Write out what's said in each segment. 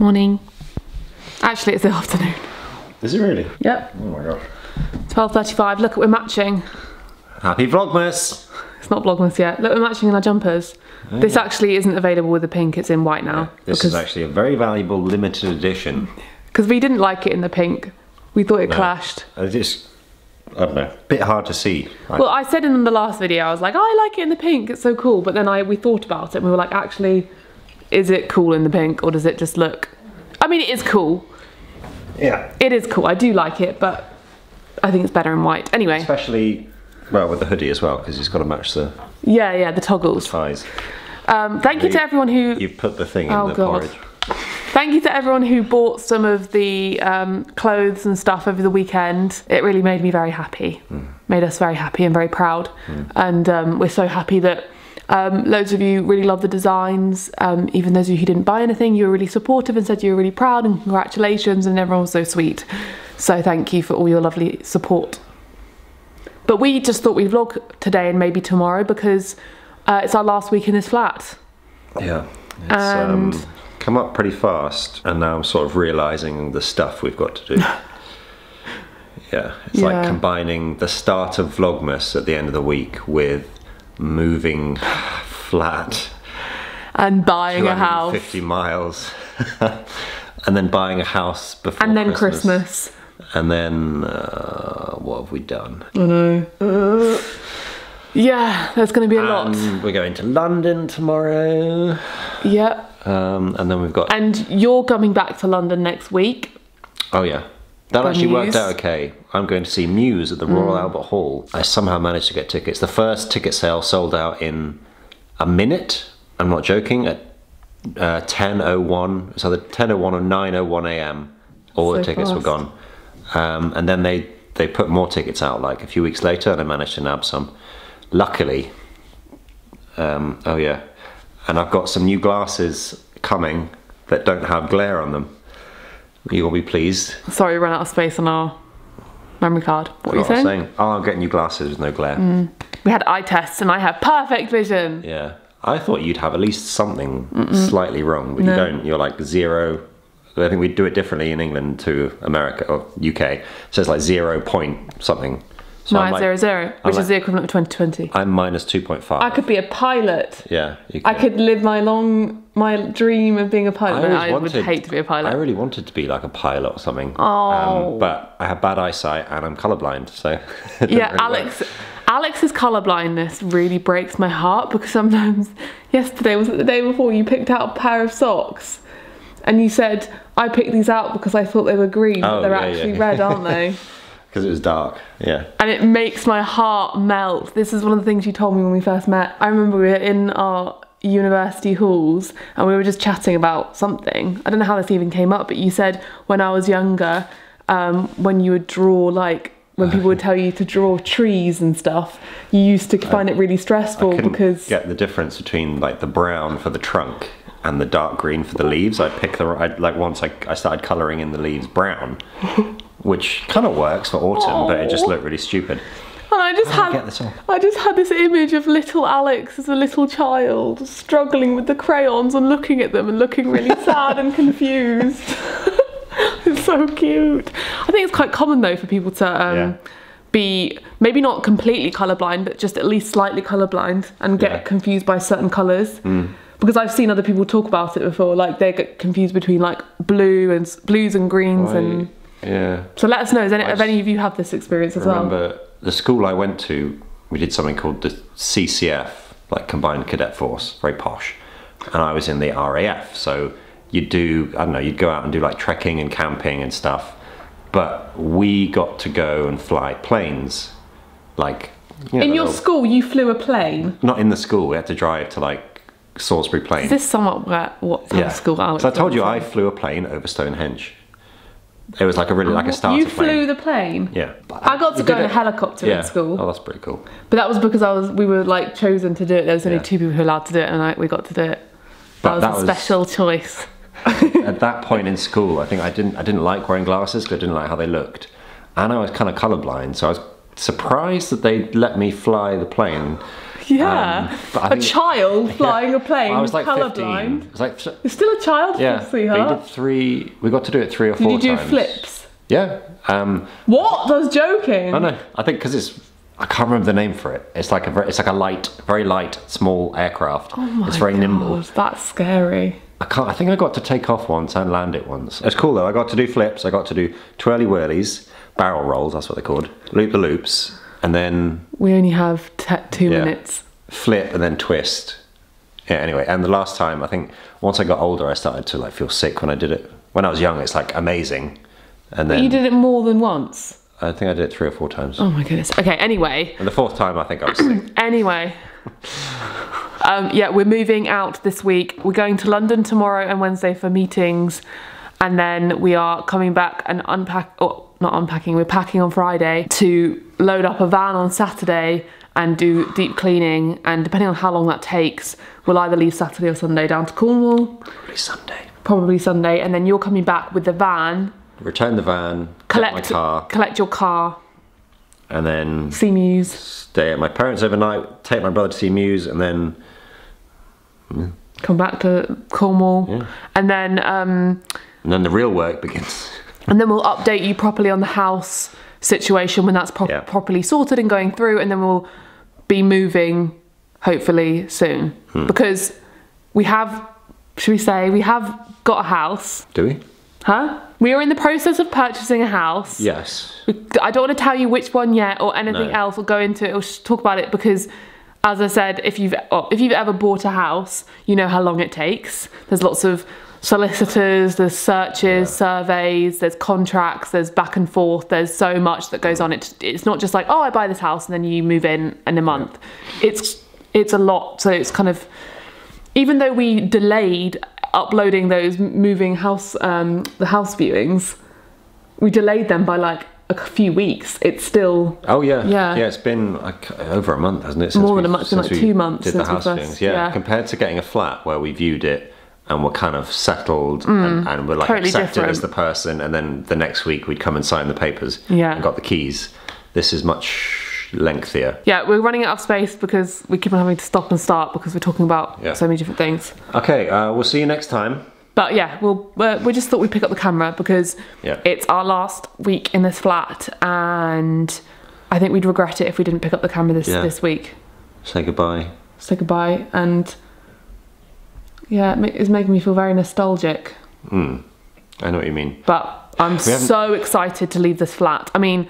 Morning. Actually, it's the afternoon. Is it really? Yep. Oh my gosh. 12.35. Look, we're matching. Happy Vlogmas! It's not Vlogmas yet. Look, we're matching in our jumpers. Oh, this actually isn't available with the pink. It's in white now. This is actually a very valuable limited edition. Because we didn't like it in the pink. We thought it clashed. I just, I don't know, a bit hard to see. Like, Well, I said in the last video, I was like, oh, I like it in the pink. It's so cool. But then I we thought about it and we were like, actually, is it cool in the pink or does it just look... I mean, it is cool. yeah. It is cool. I do like it, but I think it's better in white. Anyway, Especially, well, with the hoodie as well, because it's got to match the yeah, yeah, the toggles. ties. Um, thank you to everyone who You've put the thing in Oh, the God. porridge. Thank you to everyone who bought some of the um, clothes and stuff over the weekend. It really made me very happy. Made us very happy and very proud. And um, we're so happy that um, loads of you really love the designs. Um, even those of you who didn't buy anything, you were really supportive and said you were really proud and congratulations, and everyone was so sweet. So thank you for all your lovely support. But we just thought we'd vlog today and maybe tomorrow because uh, it's our last week in this flat. Yeah. It's um, come up pretty fast, and now I'm sort of realizing the stuff we've got to do. yeah, it's like combining the start of Vlogmas at the end of the week with moving flat And buying a house. 50 miles, and then buying a house before And then Christmas. Christmas. And then uh, what have we done? I know. yeah, there's going to be a lot. We're going to London tomorrow, Yeah. um, and then we've got And you're coming back to London next week. Oh yeah. That actually worked out okay. I'm going to see Muse at the Royal Mm. Albert Hall. I somehow managed to get tickets. The first ticket sale sold out in a minute. I'm not joking. At uh, 10:01, so the 10:01 or 9:01 a.m. All the So tickets were fast. gone. Um, and then they they put more tickets out like a few weeks later, and I managed to nab some. Luckily, um, oh yeah, and I've got some new glasses coming that don't have glare on them. You will be pleased. Sorry, we ran out of space on our memory card. What were you was saying? Oh, I'm getting new glasses with no glare. Mm. We had eye tests and I have perfect vision. Yeah. I thought you'd have at least something slightly wrong, but you don't. You're like zero. I think we do it differently in England to America or UK. So it's like zero point something. So like, zero zero, which like- is the equivalent of 2020. I'm minus 2.5. I could be a pilot. yeah. You I could live my long, my dream of being a pilot. Always I would hate to be a pilot. I really wanted to be like a pilot or something. Oh. Um, but I have bad eyesight and I'm colorblind, so. yeah, really work. Alex. Alex's colorblindness really breaks my heart because sometimes, yesterday was it the day before, you picked out a pair of socks, and you said I picked these out because I thought they were green, but Oh, they're yeah, yeah. actually red, aren't they? Because it was dark. Yeah. and it makes my heart melt. This is one of the things you told me when we first met. I remember we were in our university halls and we were just chatting about something. I don't know how this even came up, but you said when I was younger, um, when you would draw like when people would tell you to draw trees and stuff, you used to find it really stressful because get the difference between like the brown for the trunk and the dark green for the leaves. I pick the I, like once I, I started coloring in the leaves brown, which kind of works for autumn, but it just looked really stupid. and I just How had get this off? I just had this image of little Alex as a little child struggling with the crayons and looking at them and looking really sad and confused. it's so cute. I think it's quite common though for people to um, Yeah. be maybe not completely colorblind, but just at least slightly colorblind and get Yeah. Mm. confused by certain colors. Because I've seen other people talk about it before, like they get confused between like blue and s- blues and greens, and yeah, so let us know. Is any, if any of you have this experience as well? remember the school I went to. We did something called the CCF, like Combined Cadet Force, very posh, and I was in the RAF. So you'd do I don't know, you'd go out and do like trekking and camping and stuff. But we got to go and fly planes, like you know, In your little- school, you flew a plane. not in the school. We had to drive to like Salisbury Plain. Is this somewhat where, what of school Alex So I told you I flew a plane over Stonehenge. It was like a really like a oh, to? starter You plane. flew the plane? Yeah. I got to go in a helicopter yeah. at school. Oh, that's pretty cool. But that was because I was we were like chosen to do it. There was only Yeah. two people who were allowed to do it and I, we got to do it. That was that a was- special choice. At that point in school, I think I didn't I didn't like wearing glasses because I didn't like how they looked, and I was kind of colorblind, so I was surprised that they let me fly the plane. Yeah. Um, a child flying a plane. I was like colorblind. 15. It was like, still a child, yeah. Sweetheart. did three. We got to do it three or four Did you do times. flips? Yeah. Um, What? I was joking. I know. I think because it's. I can't remember the name for it. It's like a very, it's like a light, very light, small aircraft. Oh it's very nimble. That's scary. I can't. I think I got to take off once and land it once. It's cool though. I got to do flips. I got to do twirly whirlies, barrel rolls. That's what they're called. Loop the loops, and then We only have t- two Yeah. minutes. flip and then twist. Yeah. Anyway, and the last time I think once I got older, I started to like feel sick when I did it. When I was young, it's like amazing, and then You did it more than once. I think I did it three or four times. Oh my goodness. Okay, anyway. And the fourth time, I think I was sick. Anyway. Um, yeah, we're moving out this week. We're going to London tomorrow and Wednesday for meetings. And then we are coming back and unpack, or not unpacking, we're packing on Friday to load up a van on Saturday and do deep cleaning. And depending on how long that takes, we'll either leave Saturday or Sunday down to Cornwall, Probably Sunday. probably Sunday. And then you're coming back with the van, Return the van, collect, get my car, collect your car, and then see Muse. stay at my parents overnight. Take my brother to see Muse, and then come back to Cornwall, Yeah. and then um, and then the real work begins. And then we'll update you properly on the house situation when that's pro- Yeah. properly sorted and going through, and then we'll be moving hopefully soon Hmm. because we have, should we say, we have got a house, Do we? huh? We are in the process of purchasing a house. Yes. I don't want to tell you which one yet or anything No. else or go into it or talk about it because as I said if you've if you've ever bought a house you know how long it takes there's lots of solicitors there's searches surveys there's contracts there's back and forth there's so much that goes on it it's not just like oh I buy this house and then you move in in a month it's it's a lot so it's kind of even though we delayed uploading those moving house um, the house viewings we delayed them by like a few weeks it's still Oh yeah. Yeah. Yeah. It's been like over a month, hasn't it? Since More than we- a month, it's been since like two months Did the house first- things. Yeah. yeah. Compared to getting a flat where we viewed it and were kind of settled and, and were like Mm. Totally accepted as the person, and then the next week we'd come and sign the papers. Yeah. And got the keys. This is much lengthier. yeah we're running out of space because we keep on having to stop and start because we're talking about Yeah. so many different things Okay. Uh, we'll see you next time. but yeah we'll uh, we just thought we'd pick up the camera because Yeah. it's our last week in this flat and i think we'd regret it if we didn't pick up the camera this Yeah. this week Say goodbye. say goodbye and yeah it it's making me feel very nostalgic hmm. I know what you mean. but i'm so excited to leave this flat i mean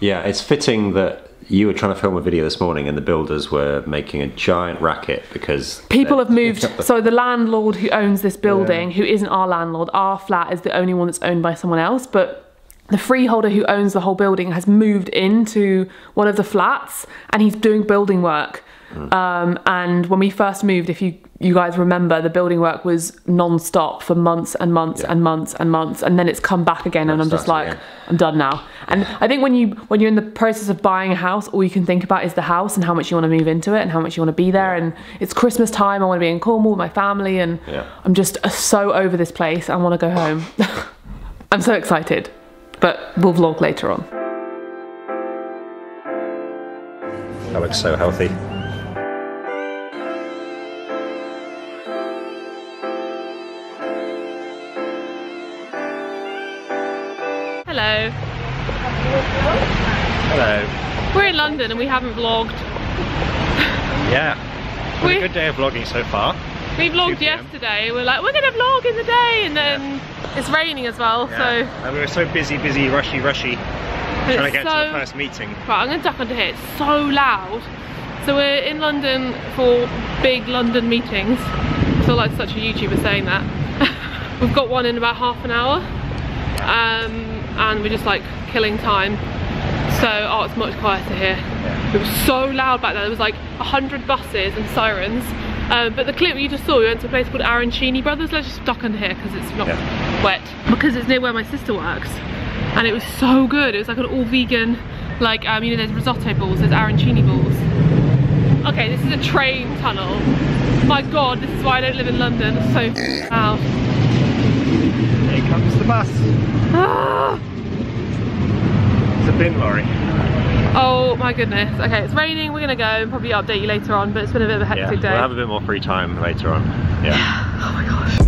Yeah, it's fitting that you were trying to film a video this morning and the builders were making a giant racket because People have moved. So the landlord who owns this building, who isn't our landlord, our flat is the only one that's owned by someone else. But the freeholder who owns the whole building has moved into one of the flats, and he's doing building work. Hmm. Um, and when we first moved, if you you guys remember, the building work was non-stop for months and months Yeah. and months and months, and then it's come back again, and I'm just like, again. I'm done now. And I think when you when you're in the process of buying a house, all you can think about is the house and how much you want to move into it and how much you want to be there. And it's Christmas time. I want to be in Cornwall with my family, and Yeah. I'm just so over this place. I want to go home. I'm so excited, but we'll vlog later on. That looks so healthy. Hello. Hello. We're in London and we haven't vlogged. Yeah. Been a good day of vlogging so far. We vlogged yesterday. We're like, we're gonna vlog in the day, and then it's raining as well. Yeah. And we were so busy, busy, rushy, rushy, So trying to get so to the first meeting. Right, I'm going to duck under here. It's so loud. So we're in London for big London meetings. I feel like such a YouTuber saying that. We've got one in about half an hour. Um, and we're just like killing time. So, oh, it's much quieter here. It was so loud back there. There was like a hundred buses and sirens. Um, but the clip you just saw, we went to a place called Arancini Brothers. Let's just duck under here because it's not Yeah. wet. Because it's near where my sister works and it was so good. It was like an all vegan, like um, you know, there's risotto balls, there's arancini balls. Okay, this is a train tunnel. My God, this is why I don't live in London. It's so loud. Here comes the bus. Ah! It's a bin lorry. Oh my goodness. Okay, it's raining. We're gonna go and probably update you later on, but it's been a bit of a Yeah, hectic we'll day. have a bit more free time later on. Yeah. Oh my gosh.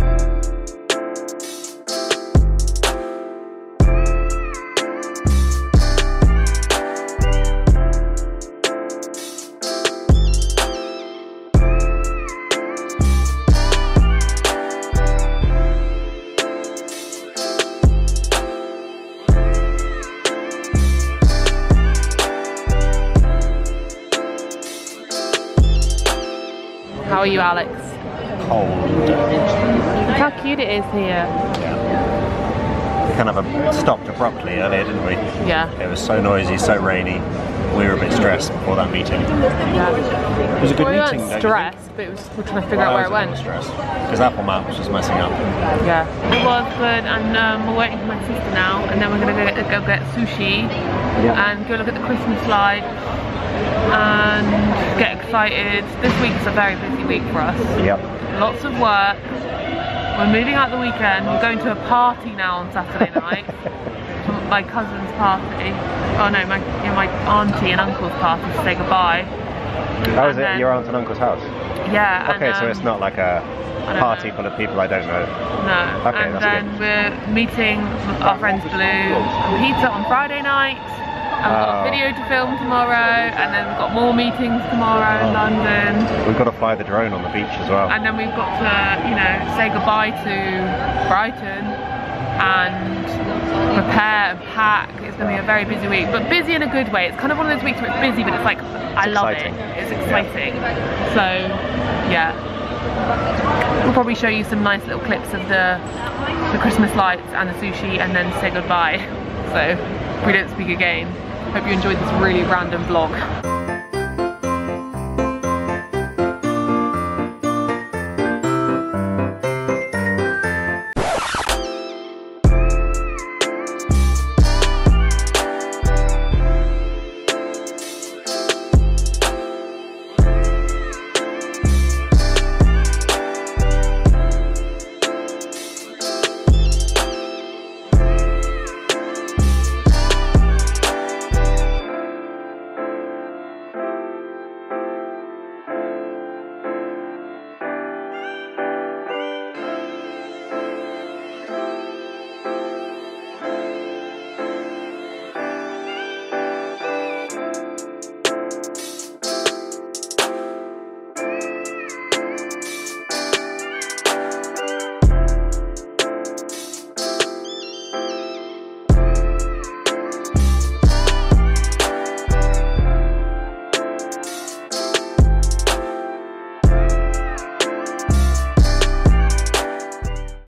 Alex? Cold. Look how cute it is here. We kind of stopped abruptly earlier, didn't we? Yeah. It was so noisy, so rainy. We were a bit stressed before that meeting. Yeah. It was a good Well, we meeting, weren't don't stressed, but it was, we're trying to figure out where it went. stressed Because Apple Maps was messing up. Yeah. It was good, and um, we're waiting for my sister now, and then we're gonna go go get sushi and go look at the Christmas lights and get excited. This week is a very busy week for us. Yep. Lots of work. We're moving out the weekend. We're going to a party now on Saturday night. my cousin's party. Oh no, my yeah, my auntie and uncle's party to say goodbye. How is And it then- your aunt and uncle's house? Yeah. and, Okay, so um, it's not like a party know. full of people I don't know. No. Okay, and then we're meeting our friends Blue and Pizza on Friday night. We've got Oh. a video to film tomorrow, and then we've got more meetings tomorrow in oh. London. We've got to fly the drone on the beach as well. And then we've got to, you know, say goodbye to Brighton and prepare and pack. It's going to be a very busy week, but busy in a good way. It's kind of one of those weeks where it's busy, but it's like, I love exciting. it. It's exciting. So, yeah. We'll probably show you some nice little clips of the, the Christmas lights and the sushi and then say goodbye. So, we don't speak again. Hope you enjoyed this really random vlog.